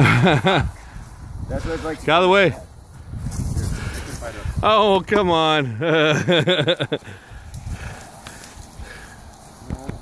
That's what I'd like Out of the way. Oh, come on.